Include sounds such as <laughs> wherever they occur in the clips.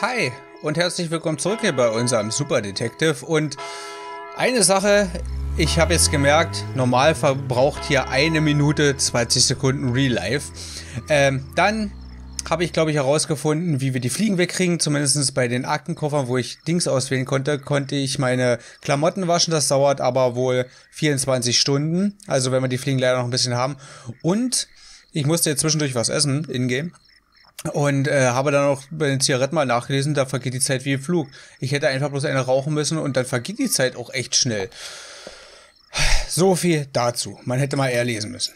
Hi und herzlich willkommen zurück hier bei unserem Super Detective. Und eine Sache, ich habe jetzt gemerkt, normal verbraucht hier eine Minute 20 Sekunden Real Life. Ähm, dann habe ich, glaube ich, herausgefunden, wie wir die Fliegen wegkriegen. Zumindest bei den Aktenkoffern, wo ich Dings auswählen konnte, konnte ich meine Klamotten waschen. Das dauert aber wohl 24 Stunden. Also wenn wir die Fliegen leider noch ein bisschen haben. Und ich musste jetzt zwischendurch was essen, in-game. Und äh, habe dann auch bei den Zigaretten mal nachgelesen, da vergeht die Zeit wie im Flug. Ich hätte einfach bloß eine rauchen müssen und dann vergeht die Zeit auch echt schnell. So viel dazu. Man hätte mal eher lesen müssen.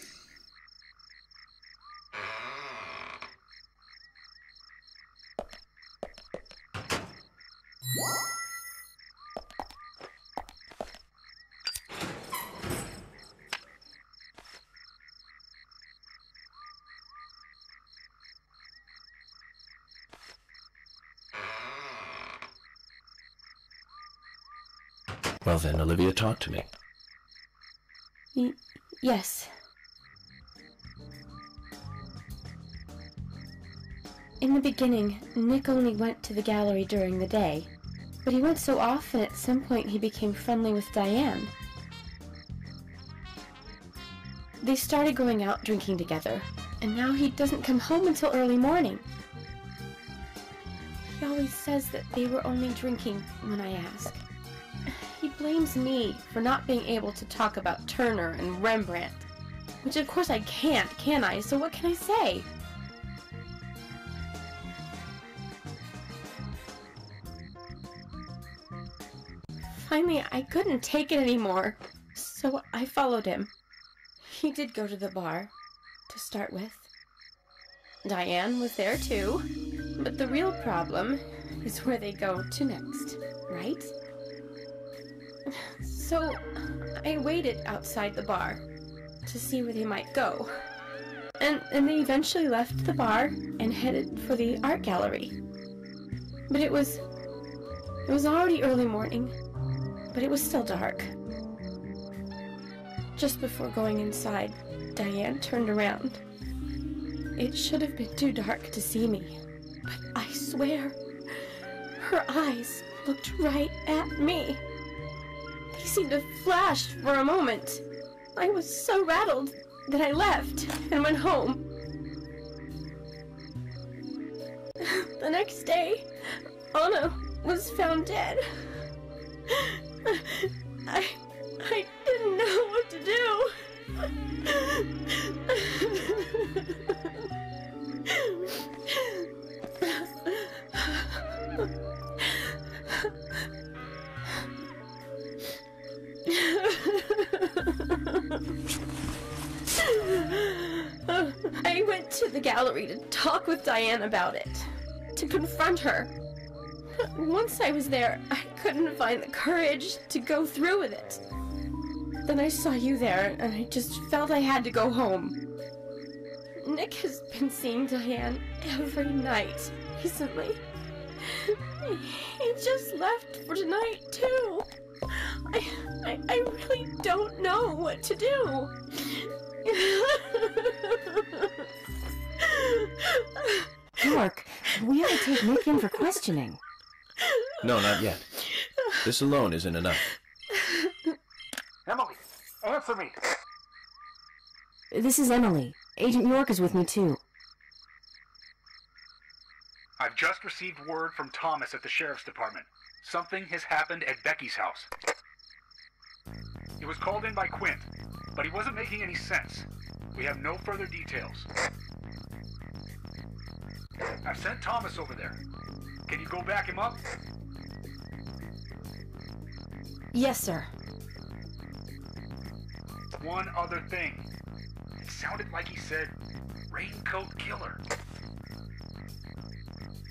Well then, Olivia, talk to me. Yes. In the beginning, Nick only went to the gallery during the day, but he went so often at some point he became friendly with Diane. They started going out drinking together, and now he doesn't come home until early morning. He always says that they were only drinking when I ask. Blames me for not being able to talk about Turner and Rembrandt. Which of course I can't, can I? So what can I say? Finally, I couldn't take it anymore. So I followed him. He did go to the bar, to start with. Diane was there too. But the real problem is where they go to next, right? So I waited outside the bar to see where they might go. And, and they eventually left the bar and headed for the art gallery. But it was it was already early morning, but it was still dark. Just before going inside, Diane turned around. It should have been too dark to see me, but I swear her eyes looked right at me. Seemed to flash for a moment. I was so rattled that I left and went home. The next day, Anna was found dead. I I didn't know what to do. <laughs> I went to the gallery to talk with Diane about it, to confront her. Once I was there, I couldn't find the courage to go through with it. Then I saw you there, and I just felt I had to go home. Nick has been seeing Diane every night recently. <laughs> He just left for tonight, too. I, I, I really don't know what to do. York, we have to take Nick in for questioning. No, not yet. This alone isn't enough. Emily, answer me. This is Emily. Agent York is with me too. I've just received word from Thomas at the sheriff's department. Something has happened at Becky's house. He was called in by Quint, but he wasn't making any sense. We have no further details. I've sent Thomas over there. Can you go back him up? Yes, sir. One other thing. It sounded like he said raincoat killer.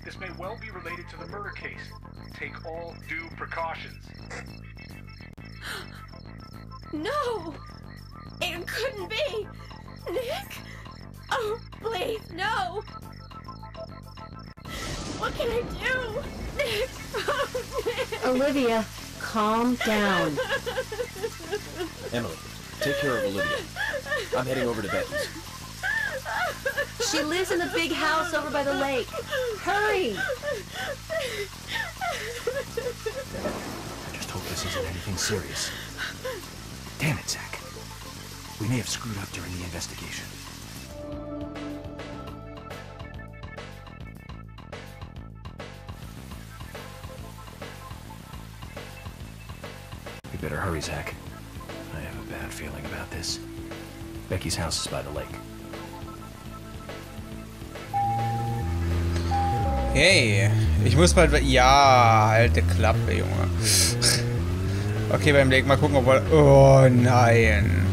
This may well be related to the murder case. Take all due precautions. No! It couldn't be! Nick! Oh, please, no! What can I do? Nick! Oh, Nick! Olivia, calm down. <laughs> Emily, take care of Olivia. I'm heading over to Becky's. She lives in the big house over by the lake. Hurry! I Just hope this isn't anything serious. Damn it, Zach. We may have screwed up during the investigation. We better hurry, Zach. I have a bad feeling about this. Becky's house is by the lake. Hey, ich muss mal... Ja, alte Klappe, Junge. Okay, beim Lake mal gucken, ob wir... Oh, nein.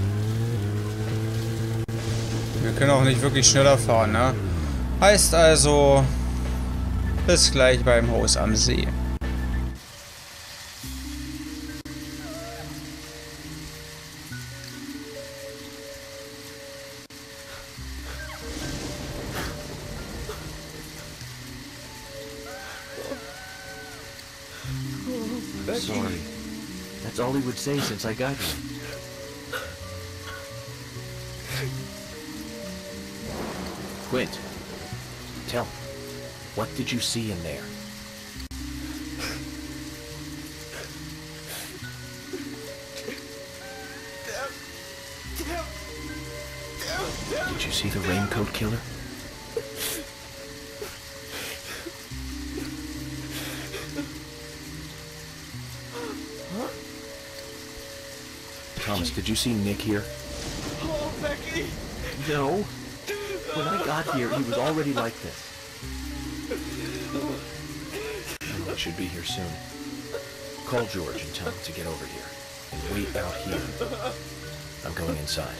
Wir können auch nicht wirklich schneller fahren, ne? Heißt also... Bis gleich beim Haus am See. Say since I got here. Quint, tell me, what did you see in there? Did you see the raincoat killer? Thomas, did you see Nick here? Oh, Becky! No. When I got here, he was already like this. Oh, I should be here soon. Call George and tell him to get over here. And wait out here. I'm going inside.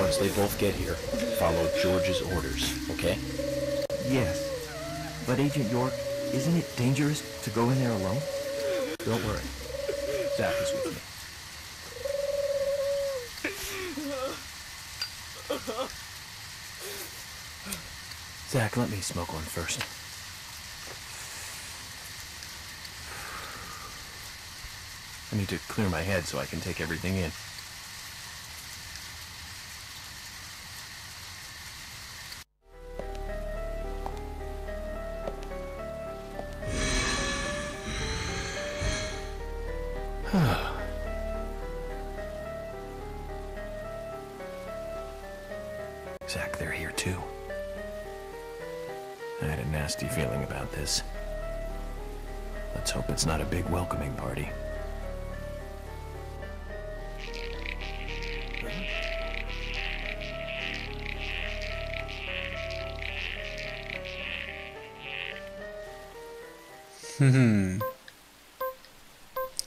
Once they both get here, follow George's orders, okay? Yes. But Agent York, isn't it dangerous to go in there alone? Don't worry. Zach is with me. Zach, let me smoke one first. I need to clear my head so I can take everything in.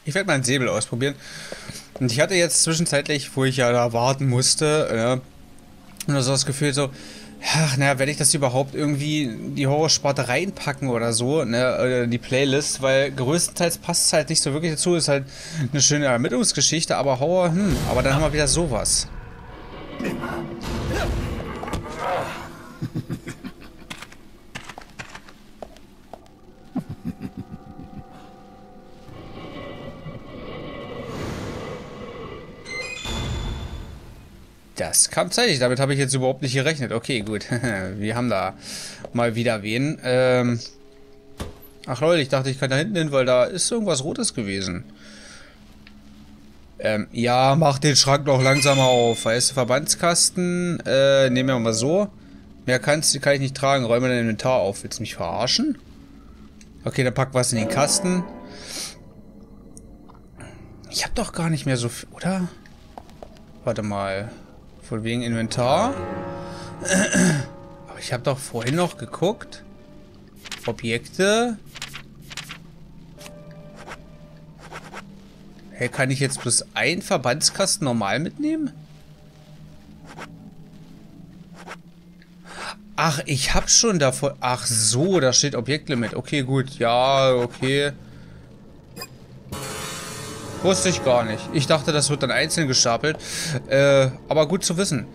Ich werde meinen Säbel ausprobieren. Und ich hatte jetzt zwischenzeitlich, wo ich ja da warten musste, äh, nur so das Gefühl so, ach, naja, werde ich das überhaupt irgendwie in die Horrorsparte reinpacken oder so, ne, die Playlist, weil größtenteils passt es halt nicht so wirklich dazu, ist halt eine schöne Ermittlungsgeschichte, aber Horror, hm, aber dann haben wir wieder sowas. Das kam zeitig, damit habe ich jetzt überhaupt nicht gerechnet. Okay, gut. <laughs> Wir haben da mal wieder wen. Ähm Ach Leute, ich dachte, ich kann da hinten hin, weil da ist irgendwas Rotes gewesen. Ähm, ja, mach den Schrank noch langsamer auf. Weißt du, Verbandskasten, äh, nehmen wir mal so. Mehr kannst, kann ich nicht tragen. Räume dein Inventar auf. Willst du mich verarschen? Okay, dann pack was in den Kasten. Ich habe doch gar nicht mehr so viel, oder? Warte mal. Von wegen Inventar. Aber ich habe doch vorhin noch geguckt. Objekte. Hey, kann ich jetzt bloß einen Verbandskasten normal mitnehmen? Ach, ich hab schon davon... Ach so, da steht Objektlimit. Okay, gut. Ja, okay. Wusste ich gar nicht. Ich dachte, das wird dann einzeln gestapelt. Äh, aber gut zu wissen.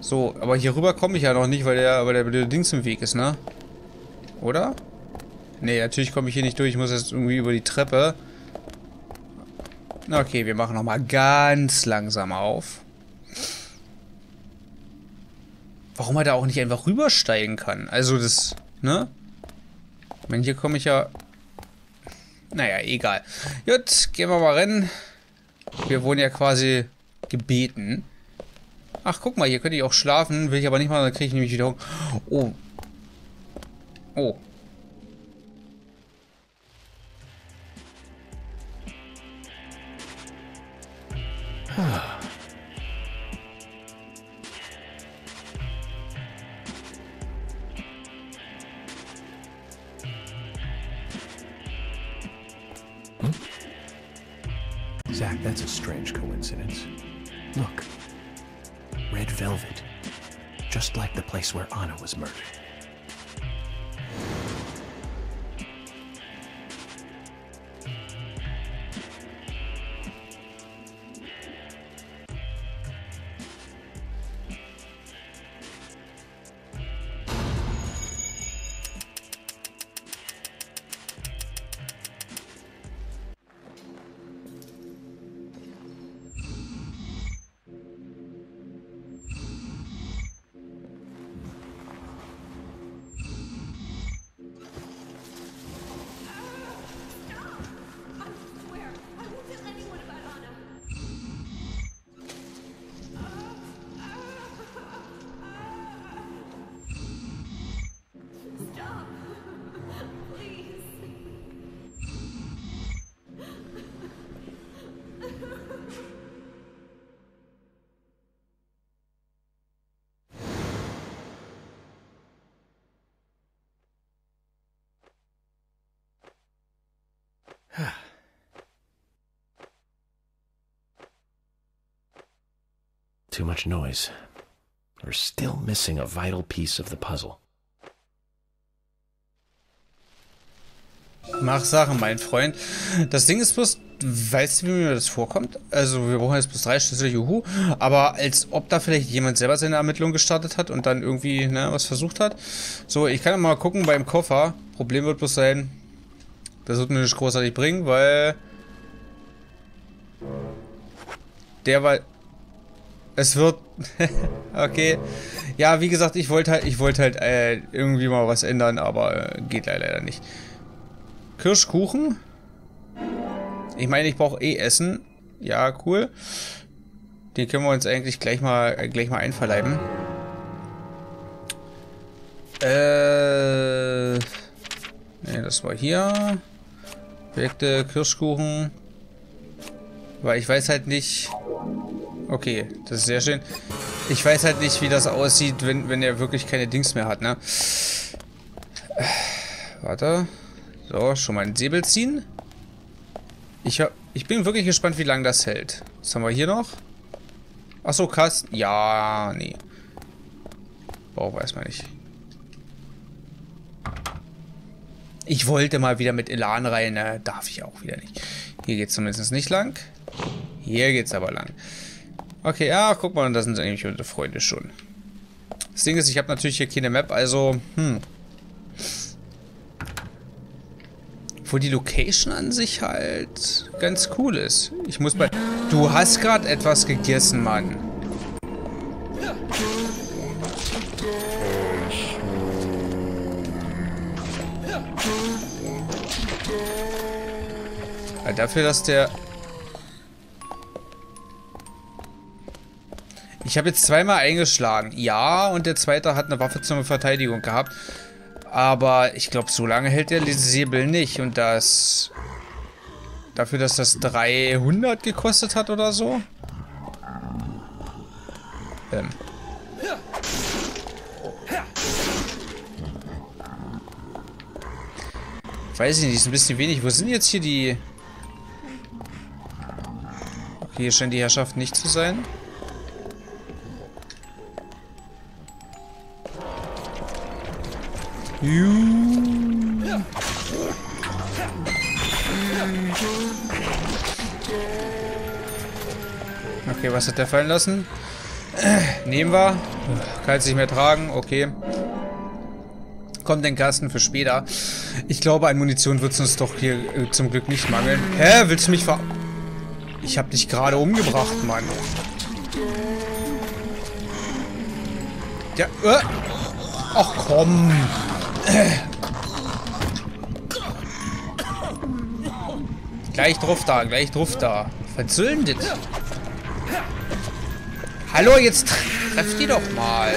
So, aber hier rüber komme ich ja noch nicht, weil der, weil der, Dings im Weg ist, ne? Oder? Ne, natürlich komme ich hier nicht durch. Ich muss jetzt irgendwie über die Treppe. Okay, wir machen nochmal ganz langsam auf. Warum er da auch nicht einfach rübersteigen kann. Also das, ne? Ich meine, hier komme ich ja... Naja, egal. Gut, gehen wir mal rein. Wir wurden ja quasi gebeten. Ach, guck mal, hier könnte ich auch schlafen. Will ich aber nicht mal, dann kriege ich nämlich wieder... Oh. Oh. Zach, Red velvet. Just like the place where Anna was murdered. Too much noise. We're still missing a vital piece of the puzzle. Mach Sachen, mein Freund. Das Ding ist bloß, weißt du, wie mir das vorkommt? Also, wir brauchen jetzt bloß drei Schlüssel, juhu. Aber als ob da vielleicht jemand selber seine Ermittlung gestartet hat und dann irgendwie, ne, was versucht hat. So, ich kann mal gucken beim Koffer. Problem wird bloß sein, das wird mir nicht großartig bringen, weil... Der war... Es wird... <laughs> okay. Ja, wie gesagt, ich wollte halt, ich wollte halt äh, irgendwie mal was ändern, aber äh, geht leider nicht. Kirschkuchen. Ich meine, ich brauche eh Essen. Ja, cool. Den können wir uns eigentlich gleich mal, äh, gleich mal einverleiben. Äh... Ne, das war hier. Projekte, Kirschkuchen. Weil ich weiß halt nicht... Okay, das ist sehr schön. Ich weiß halt nicht, wie das aussieht, wenn, wenn er wirklich keine Dings mehr hat, ne? Warte. So, schon mal einen Säbel ziehen. Ich, hab, ich bin wirklich gespannt, wie lange das hält. Was haben wir hier noch? Achso, Kasten. Ja, nee. Brauchen wir erstmal nicht. Ich wollte mal wieder mit Elan rein. Ne? Darf ich auch wieder nicht. Hier geht es zumindest nicht lang. Hier geht's aber lang. Okay, ja, guck mal, da sind eigentlich unsere Freunde schon. Das Ding ist, ich habe natürlich hier keine Map, also, hm. Obwohl die Location an sich halt ganz cool ist. Ich muss bei... Du hast gerade etwas gegessen, Mann. Dafür, dass der... Ich habe jetzt zweimal eingeschlagen. Ja, und der zweite hat eine Waffe zur Verteidigung gehabt. Aber ich glaube, so lange hält der Säbel nicht. Und das... Dafür, dass das 300 gekostet hat oder so. Ähm. Weiß ich nicht, ist ein bisschen wenig. Wo sind jetzt hier die... Okay, hier scheint die Herrschaft nicht zu sein. Juhu. Okay, was hat der fallen lassen? Nehmen wir. Kann es nicht mehr tragen. Okay. Kommt den Kasten für später. Ich glaube, an Munition wird es uns doch hier äh, zum Glück nicht mangeln. Hä? Willst du mich ver... Ich habe dich gerade umgebracht, Mann. Ja, äh. Ach komm. Gleich drauf da, gleich drauf da. Das? Hallo, jetzt treff die doch mal.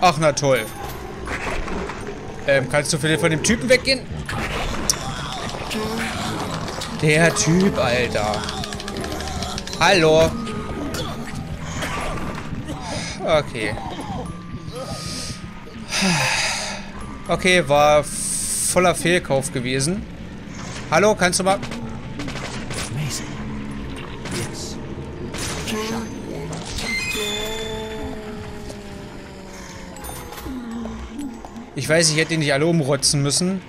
Ach, na toll. Ähm, kannst du vielleicht von dem Typen weggehen? Der Typ, Alter. Hallo. Okay. Okay, war voller Fehlkauf gewesen. Hallo, kannst du mal... Ich weiß, ich hätte die nicht alle umrotzen müssen.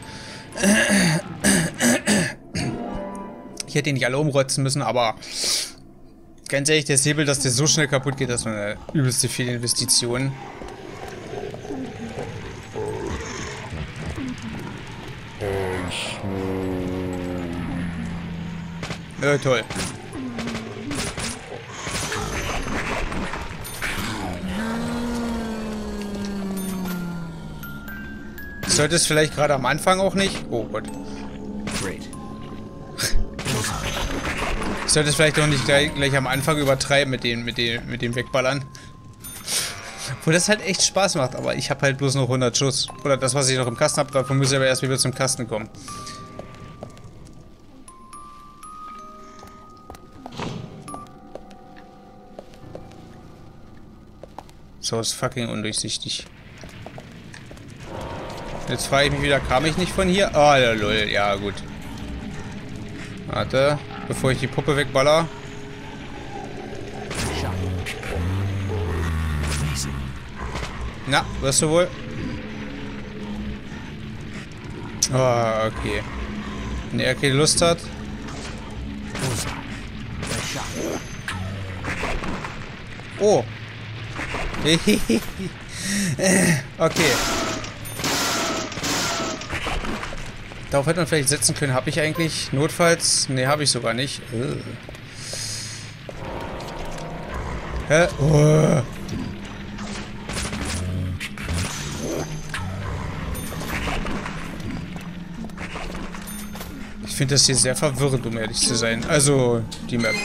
Ich hätte die nicht alle umrotzen müssen, aber ganz ehrlich, der Säbel, dass der so schnell kaputt geht, das war eine übelste Fehlinvestition. Ja, toll. Ich sollte es vielleicht gerade am Anfang auch nicht. Oh Gott. Great. <laughs> Sollte es vielleicht auch nicht gleich, gleich am Anfang übertreiben mit dem, mit dem, mit dem Wegballern. Wo das halt echt Spaß macht, aber ich habe halt bloß noch 100 Schuss. Oder das, was ich noch im Kasten habe, davon muss ich aber erst wieder zum Kasten kommen. So ist fucking undurchsichtig. Jetzt frage ich mich wieder, kam ich nicht von hier? Ah, oh, lol, ja gut. Warte, bevor ich die Puppe wegballer. Na, wirst du wohl? Ah, okay. Wenn er keine Lust hat. Oh. <laughs> okay. Darauf hätte man vielleicht setzen können. Habe ich eigentlich notfalls? Ne, habe ich sogar nicht. Ugh. Hä? Oh. Finde das hier sehr verwirrend, um ehrlich zu sein. Also, die Map.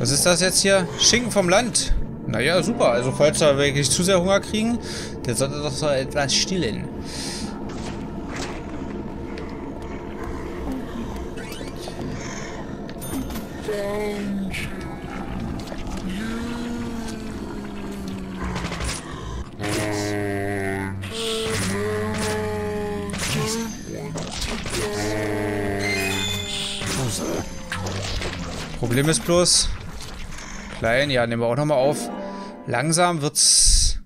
Was ist das jetzt hier? Schinken vom Land. Naja, super. Also, falls wir wirklich zu sehr Hunger kriegen, der sollte doch so etwas stillen. Problem ist bloß, klein, ja, nehmen wir auch nochmal auf. Langsam wird's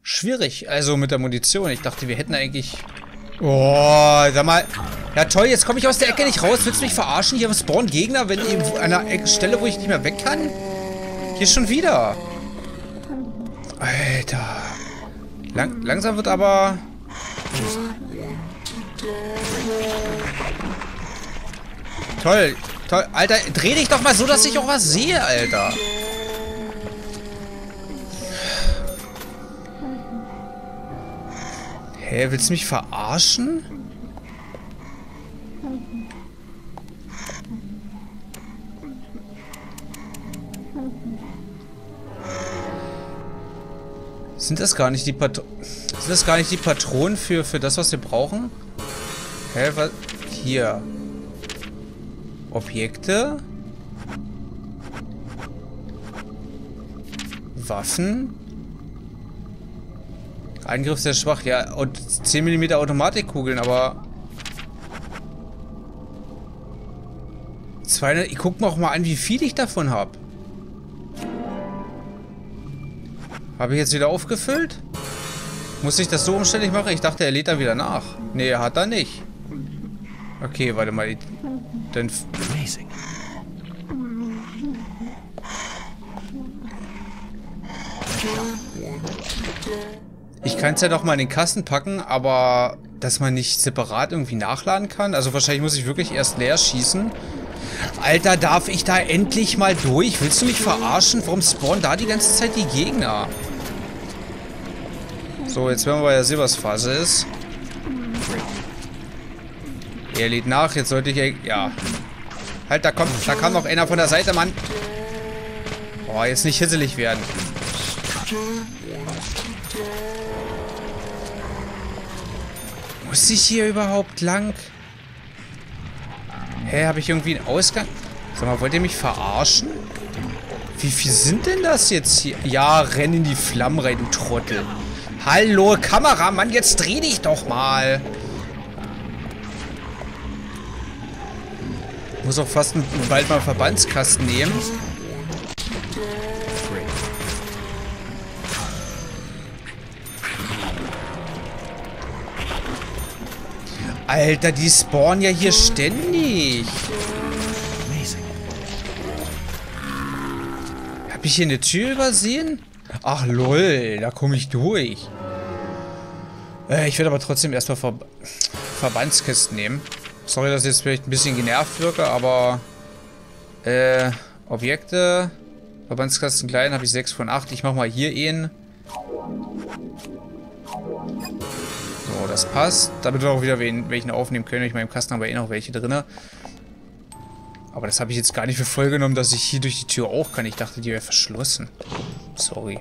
schwierig, also mit der Munition. Ich dachte, wir hätten eigentlich... Oh, sag mal. Ja toll, jetzt komme ich aus der Ecke nicht raus. Willst du mich verarschen? Hier spawnen Gegner, wenn eben an einer Stelle, wo ich nicht mehr weg kann? Hier schon wieder. Alter. Lang langsam wird aber... Toll. Toll. Alter, dreh dich doch mal so, dass ich auch was sehe, Alter. Hä, willst du mich verarschen? Sind das gar nicht die Pat Sind das gar nicht die Patronen für, für das, was wir brauchen? Hä, was? Hier. Objekte. Waffen. Angriff sehr schwach. Ja, und 10 mm Automatikkugeln, aber... 200... Ich guck mir auch mal an, wie viel ich davon habe. Habe ich jetzt wieder aufgefüllt? Muss ich das so umständlich machen? Ich dachte, er lädt da wieder nach. Nee, hat er nicht. Okay, warte mal. Dann... Amazing. Ich kann es ja doch mal in den Kasten packen, aber dass man nicht separat irgendwie nachladen kann. Also wahrscheinlich muss ich wirklich erst leer schießen. Alter, darf ich da endlich mal durch? Willst du mich verarschen? Warum spawnen da die ganze Zeit die Gegner? So, jetzt werden wir bei der Silbersphase ist. Er lädt nach, jetzt sollte ich... Ja. Halt, da kommt, da kam noch einer von der Seite, Mann. Boah, jetzt nicht hitzelig werden. Muss ich hier überhaupt lang? Hä, habe ich irgendwie einen Ausgang? Sag mal, wollt ihr mich verarschen? Wie viel sind denn das jetzt hier? Ja, renn in die Flammen rein, du Trottel. Hallo, Kameramann, jetzt dreh dich doch mal. Muss auch fast bald mal Verbandskasten nehmen. Alter, die spawnen ja hier ständig. Hab ich hier eine Tür übersehen? Ach lol, da komme ich durch. Äh, ich werde aber trotzdem erstmal Ver Verbandskisten nehmen. Sorry, dass ich jetzt vielleicht ein bisschen genervt wirke, aber äh, Objekte, Verbandskasten klein, habe ich 6 von 8. Ich mache mal hier einen. So, das passt. Damit wir auch wieder welchen aufnehmen können. Ich meine, im Kasten haben wir eh noch welche drin. Aber das habe ich jetzt gar nicht für voll genommen, dass ich hier durch die Tür auch kann. Ich dachte, die wäre verschlossen. Sorry.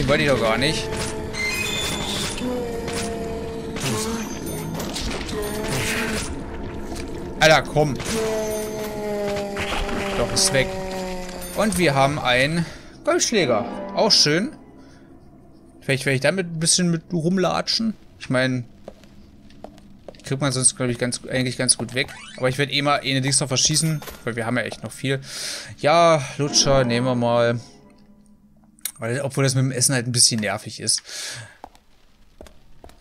Den wollte ich doch gar nicht. Alter, komm. Doch, ist weg. Und wir haben einen Golfschläger. Auch schön. Vielleicht werde ich damit ein bisschen mit rumlatschen. Ich meine, kriegt man sonst, glaube ich, ganz, eigentlich ganz gut weg. Aber ich werde eh mal eine Dings noch verschießen, weil wir haben ja echt noch viel. Ja, Lutscher, nehmen wir mal. Weil, obwohl das mit dem Essen halt ein bisschen nervig ist.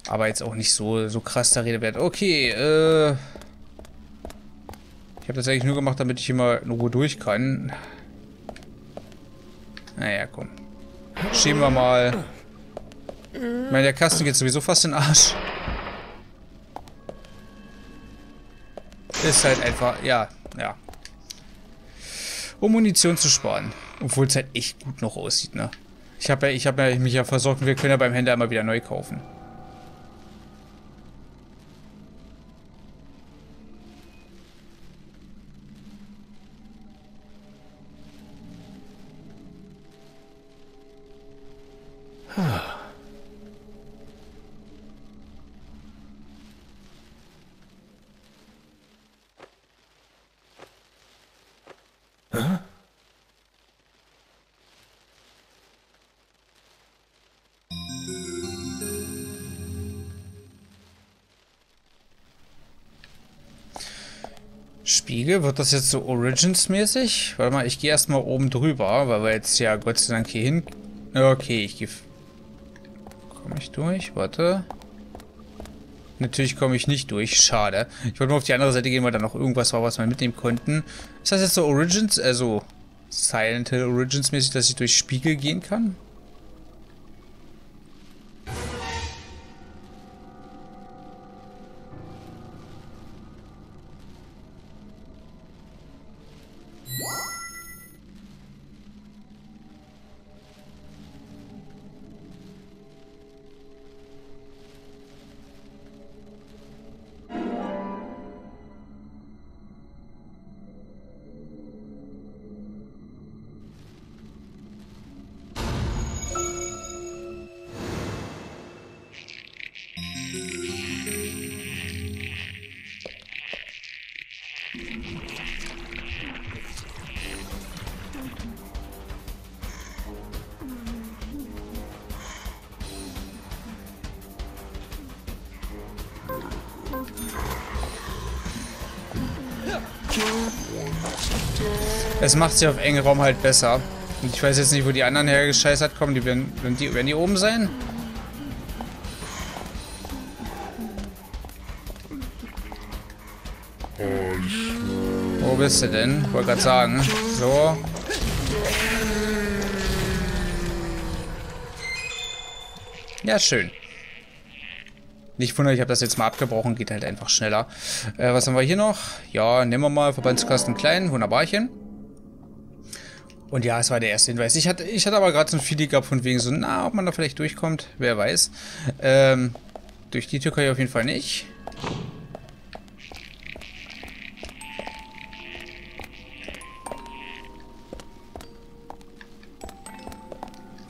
Aber jetzt auch nicht so, so krass der Rede wert. Okay, äh... Ich habe das eigentlich nur gemacht, damit ich hier mal in Ruhe durch kann. Naja, komm. Schieben wir mal. Ich meine, der Kasten geht sowieso fast in den Arsch. Ist halt einfach, ja, ja. Um Munition zu sparen. Obwohl es halt echt gut noch aussieht, ne? Ich habe ja, ich habe ja mich ja versorgt wir können ja beim Händler immer wieder neu kaufen. Spiegel, wird das jetzt so Origins-mäßig? Warte mal, ich gehe erstmal oben drüber, weil wir jetzt ja Gott sei Dank hier hin... Okay, ich gehe... Komme ich durch? Warte. Natürlich komme ich nicht durch. Schade. Ich wollte nur auf die andere Seite gehen, weil da noch irgendwas war, was wir mitnehmen konnten. Ist das jetzt so Origins, also Silent Hill Origins mäßig, dass ich durch Spiegel gehen kann? Es macht sie auf engen Raum halt besser. Und ich weiß jetzt nicht, wo die anderen hergescheißert kommen. Die werden, werden, die, werden die oben sein? Wo bist du denn? Wollte gerade sagen. So. Ja, schön. Nicht wundern, ich habe das jetzt mal abgebrochen, geht halt einfach schneller. Äh, was haben wir hier noch? Ja, nehmen wir mal Verbandskasten klein, wunderbarchen. Und ja, es war der erste Hinweis. Ich hatte, ich hatte aber gerade so ein Feeling gehabt von wegen so, na, ob man da vielleicht durchkommt, wer weiß. Ähm, durch die Tür kann ich auf jeden Fall nicht.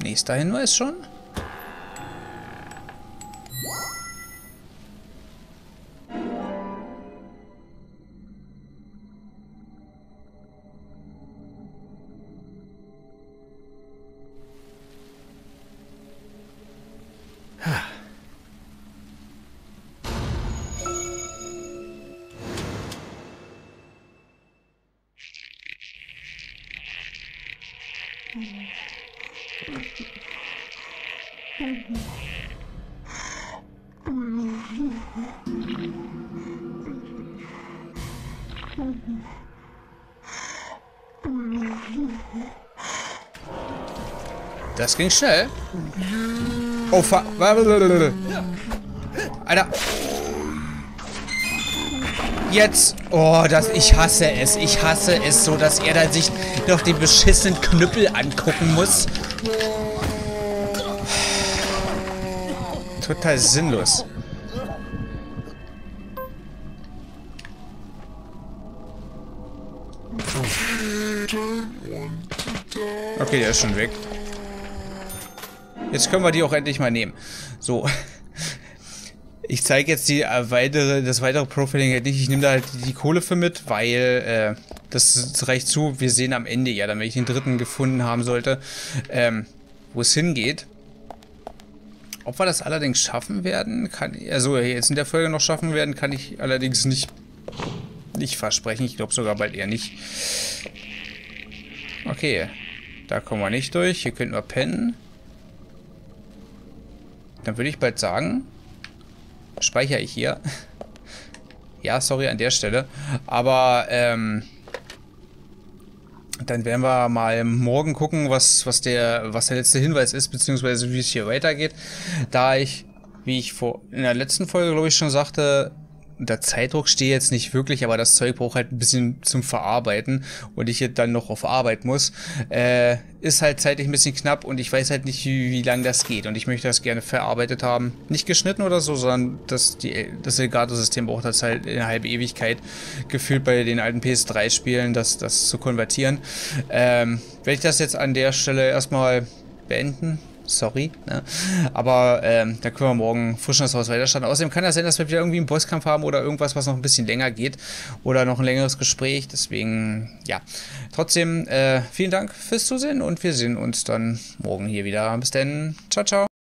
Nächster Hinweis schon. Das ging schnell. Oh, fuck. Alter. Jetzt. Oh, das, ich hasse es. Ich hasse es so, dass er da sich noch den beschissenen Knüppel angucken muss. Total sinnlos. Okay, der ist schon weg. Jetzt können wir die auch endlich mal nehmen. So. Ich zeige jetzt die äh, weitere, das weitere Profiling halt nicht. Ich nehme da halt die Kohle für mit, weil äh, das reicht zu. Wir sehen am Ende ja, dann wenn ich den dritten gefunden haben sollte, ähm, wo es hingeht. Ob wir das allerdings schaffen werden, kann also jetzt in der Folge noch schaffen werden, kann ich allerdings nicht, nicht versprechen. Ich glaube sogar bald eher nicht. Okay, da kommen wir nicht durch. Hier könnten wir pennen. Dann würde ich bald sagen, speichere ich hier. <laughs> ja, sorry an der Stelle. Aber, ähm, dann werden wir mal morgen gucken, was, was, der, was der letzte Hinweis ist, beziehungsweise wie es hier weitergeht. Da ich, wie ich vor, in der letzten Folge, glaube ich, schon sagte, der Zeitdruck steht jetzt nicht wirklich, aber das Zeug braucht halt ein bisschen zum Verarbeiten und ich jetzt dann noch auf Arbeit muss, äh, ist halt zeitlich ein bisschen knapp und ich weiß halt nicht, wie, wie lange das geht und ich möchte das gerne verarbeitet haben. Nicht geschnitten oder so, sondern das, die, das Elgato-System braucht das halt eine halbe Ewigkeit gefühlt bei den alten PS3-Spielen, das, das zu konvertieren. Ähm, werde ich das jetzt an der Stelle erstmal beenden sorry. Ne? Aber ähm, da können wir morgen frisch das Haus weiterstarten. Außerdem kann das sein, dass wir wieder irgendwie einen Bosskampf haben oder irgendwas, was noch ein bisschen länger geht. Oder noch ein längeres Gespräch. Deswegen, ja. Trotzdem, äh, vielen Dank fürs Zusehen und wir sehen uns dann morgen hier wieder. Bis dann. Ciao, ciao.